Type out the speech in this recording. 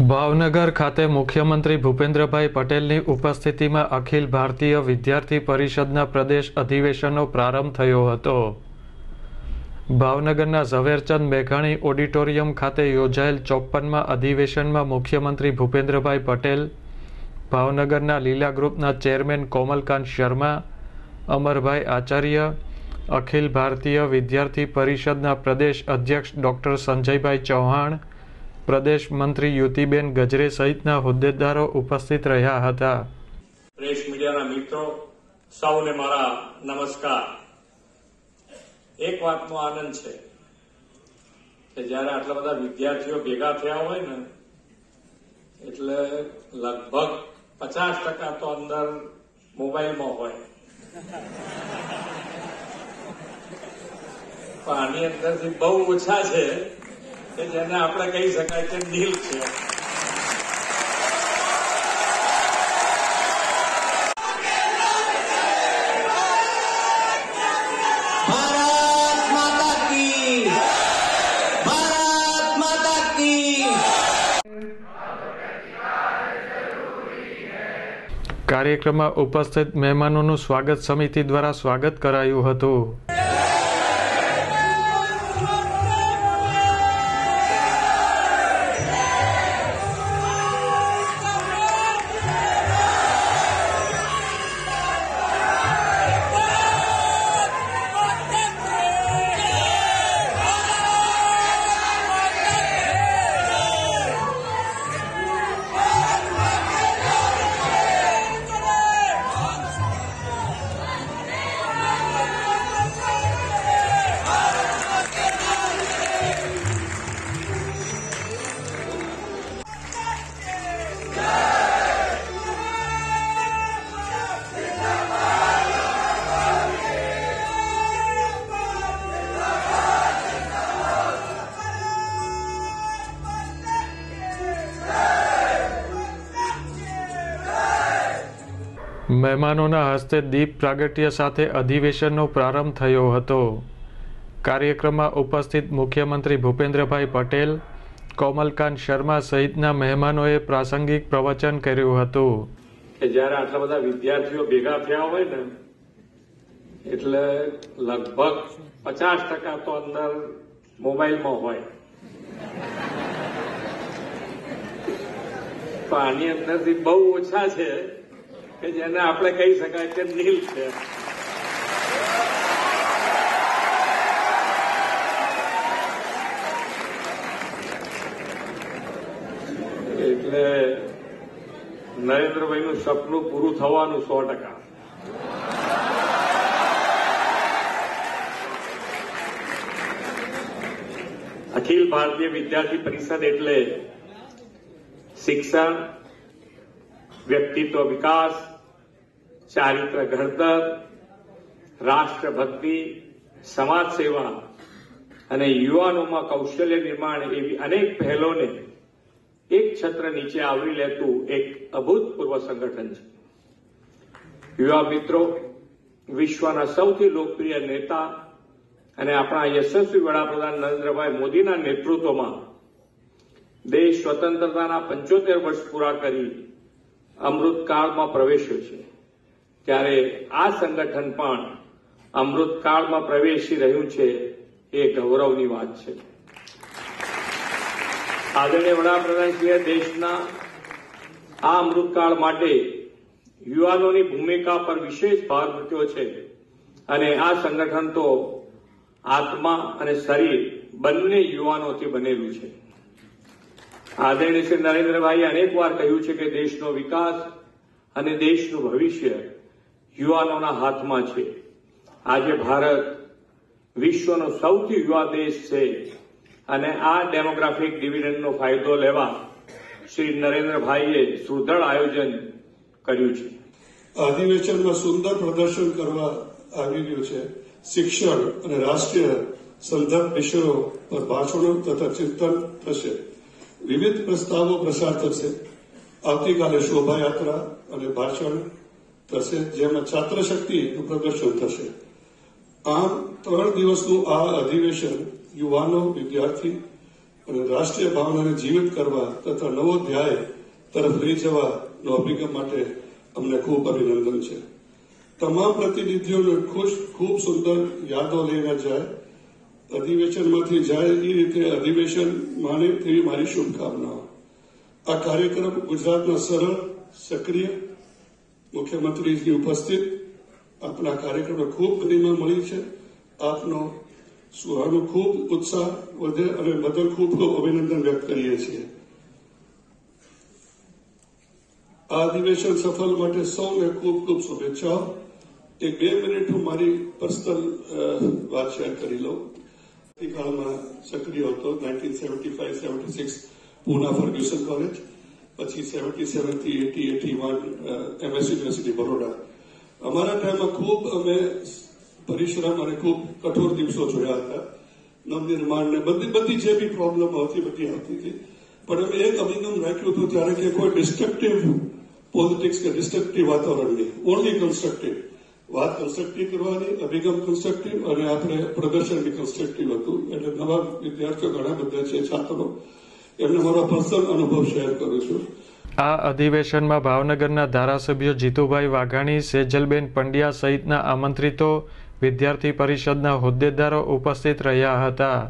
ભાવનગર ખાતે મુખ્યમંત્રી ભૂપેન્દ્રભાઈ પટેલની ઉપસ્થિતિમાં અખિલ ભારતીય વિદ્યાર્થી પરિષદના પ્રદેશ અધિવેશનનો પ્રારંભ થયો હતો. ભાવનગરના ઝવેરચંદ મેઘાણી ઓડિટોરિયમ ખાતે યોજાયેલ ચોપ્પનમાં અધિવેશનમાં મુખ્યમંત્રી ભૂપેન્દ્રભાઈ પટેલ, ભાવનગરના લીલા ગ્રુપના ચેરમેન કોમલકાંત શર્મા, અમરભાઈ આચાર્ય, અખિલ ભારતીય વિદ્યાર્થી પરિષદના પ્રદેશ અધ્યક્ષ ડૉક્ટર સંજયભાઈ ચૌહાણ પ્રદેશ મંત્રી યુતિબેન ગજરે સહિતના હોદ્દેદારો ઉપસ્થિત રહ્યા હતા. પ્રેસ મીડિયાના મિત્રો, સૌને મારા નમસ્કાર. એક વાતનો આનંદ છે કે જ્યારે આટલા બધા વિદ્યાર્થીઓ ભેગા થયા હોય ને, એટલે લગભગ પચાસ ટકા તો અંદર મોબાઈલમાં હોય. પણ આની અંદરથી બહુ ઓછા છે કે આપણે કહી શકાય કે નીલ છે. કાર્યક્રમમાં ઉપસ્થિત મહેમાનોનું સ્વાગત સમિતિ દ્વારા સ્વાગત કરાયું હતું. મહેમાનોના હસ્તે દીપ પ્રાગટ્ય સાથે અધિવેશનનો પ્રારંભ થયો હતો. કાર્યક્રમમાં ઉપસ્થિત મુખ્યમંત્રી ભૂપેન્દ્રભાઈ પટેલ, કોમલકાંત શર્મા સહિતના મહેમાનોએ પ્રાસંગિક પ્રવચન કર્યું હતું. કે જ્યારે આટલા બધા વિદ્યાર્થીઓ ભેગા થયા હોય ને, એટલે લગભગ પચાસ ટકા તો અંદર મોબાઈલમાં હોય. તો આની અંદરથી બહુ ઓછા છે. કે જેને આપણે કહી શકાય કે નીલ છે. એટલે નરેન્દ્રભાઈનું સપનું પૂરું થવાનું સો ટકા. અખિલ ભારતીય વિદ્યાર્થી પરિષદ એટલે શિક્ષણ, વ્યક્તિત્વ વિકાસ ચારિત્ર ઘડતર, રાષ્ટ્રભક્તિ સમાજ અને યુવાનોમાં કૌશલ્ય નિર્માણ એવી અનેક પહેલોને એક છત્ર નીચે આવરી લેતું એક અભૂતપૂર્વ સંગઠન છે. યુવા મિત્રો, વિશ્વના સૌથી લોકપ્રિય નેતા અને આપણા યશસ્વી વડાપ્રધાન નરેન્દ્રભાઈ મોદીના નેતૃત્વમાં દેશ સ્વતંત્રતાના પંચોતેર વર્ષ પૂરા કરી અમૃતકાળમાં પ્રવેશ્યો છે. ત્યારે આ સંગઠન પણ અમૃતકાળમાં પ્રવેશી રહ્યું છે એ ગૌરવની વાત છે. આદરણીય વડાપ્રધાનશ્રીએ દેશના આ અમૃતકાળ માટે યુવાનોની ભૂમિકા પર વિશેષ ભાર મૂક્યો છે અને આ સંગઠન તો આત્મા અને શરીર બંને યુવાનોથી બનેલું છે. આદરણીય શ્રી નરેન્દ્રભાઈએ અનેક વાર કહ્યું છે કે દેશનો વિકાસ અને દેશનું ભવિષ્ય યુવાનોના હાથમાં છે. આજે ભારત વિશ્વનો સૌથી યુવા દેશ છે અને આ ડેમોગ્રાફિક ડિવિડન્ડનો ફાયદો લેવા શ્રી નરેન્દ્રભાઈએ સુદૃઢ આયોજન કર્યું છે. અધિવેશનમાં સુંદર પ્રદર્શન કરવા આવી રહ્યું છે. શિક્ષણ અને રાષ્ટ્રીય સંદર્ભ વિષયો પર ભાષણો તથા ચિંતન થશે. વિવિધ પ્રસ્તાવો પ્રસાર થશે. આવતીકાલે શોભાયાત્રા અને ભાષણ થશે જેમાં છાત્ર શક્તિનું પ્રદર્શન થશે. આમ ત્રણ દિવસનું આ અધિવેશન યુવાનો, વિદ્યાર્થી અને રાષ્ટ્રીય ભાવનાને જીવિત કરવા તથા નવો ધ્યાય તરફ લઈ જવાનો અભિગમ માટે અમને ખૂબ અભિનંદન છે. તમામ પ્રતિનિધિઓને ખુશ, ખૂબ સુંદર યાદો લઈને જાય. અધિવેશનમાંથી જાય એ રીતે અધિવેશન માને તેવી મારી શુભકામનાઓ. આ કાર્યક્રમ ગુજરાતના સરળ, સક્રિય મુખ્યમંત્રીની ઉપસ્થિત. આપના કાર્યક્રમને ખૂબ ગરિમા મળી છે. આપનો સુહાનો ખૂબ ઉત્સાહ વધે અને બદલ ખૂબ અભિનંદન વ્યક્ત કરીએ છીએ. આ અધિવેશન સફળ માટે સૌને ખૂબ ખૂબ શુભેચ્છાઓ. એક બે મિનિટ હું મારી પર્સનલ વાત શેર કરી લઉં. કાળમાં સક્રિય હતો, nineteen seventy five, seventy six Poona Ferguson college. પછી seventy સેવનથી eighty eighty one MS university Baroda અમારા ટાઈમમાં ખૂબ અમે પરિશ્રમ અને ખૂબ કઠોર દિવસો જોયા હતા. નવનિર્માણને બધી બધી જે બી પ્રોબ્લેમ હતી બધી આવતી હતી. પણ અમે એક અભિગમ રાખ્યું હતું ત્યારે કે કોઈ ડિસ્ટ્રક્ટિવ પોલિટિક્સ કે ડિસ્ટ્રક્ટિવ વાતાવરણ નહીં. ઓનલી કન્સ્ટ્રક્ટિવ વાત કન્સ્ટ્રક્ટિવ કરવાની, અભિગમ કન્સ્ટ્રક્ટિવ અને આપણે પ્રદર્શન બી કન્સ્ટ્રક્ટિવ હતું. એટલે નવા વિદ્યાર્થીઓ ઘણા બધા છે છાત્રો એમને મારો પર્સનલ અનુભવ શેર કરું છું. આ અધિવેશનમાં ભાવનગરના ધારાસભ્યો જીતુભાઈ વાઘાણી, સેજલબેન પંડ્યા સહિતના આમંત્રિતો વિદ્યાર્થી પરિષદના હોદ્દેદારો ઉપસ્થિત રહ્યા હતા.